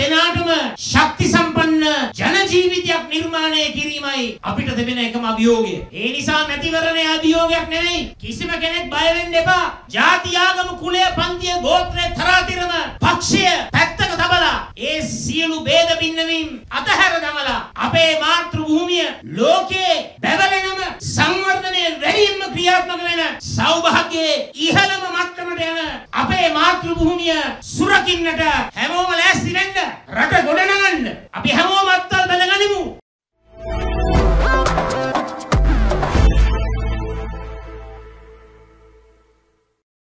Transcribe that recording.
දෙනාටම ශක්ති සම්පන්න ජන ජීවිතයක් නිර්මාණය කිරීමයි අපිට තිබෙන එකම අභියෝගය. ඒ නිසා මැතිවරණයේ අභියෝගයක් නෙවෙයි. කිසිම කෙනෙක් බය වෙන්න එපා. ජාති ආගම කුලය පන්තිය ගෝත්‍රය තරාතිරම පක්ෂය පැත්තක තබලා ඒ සියලු ભેද බින්නවීම් අතහැර දමලා අපේ මාතෘ භූමිය ලෝකයේ බැබලෙනම සංවර්ධනය වැඩියෙන්ම ක්‍රියාත්මක වෙන සෞභාග්‍යයේ ඉහළම මට්ටමට යන අපේ මාතෘ භූමිය සුරකින්නට හැමෝම ලෑස්ති වෙන්න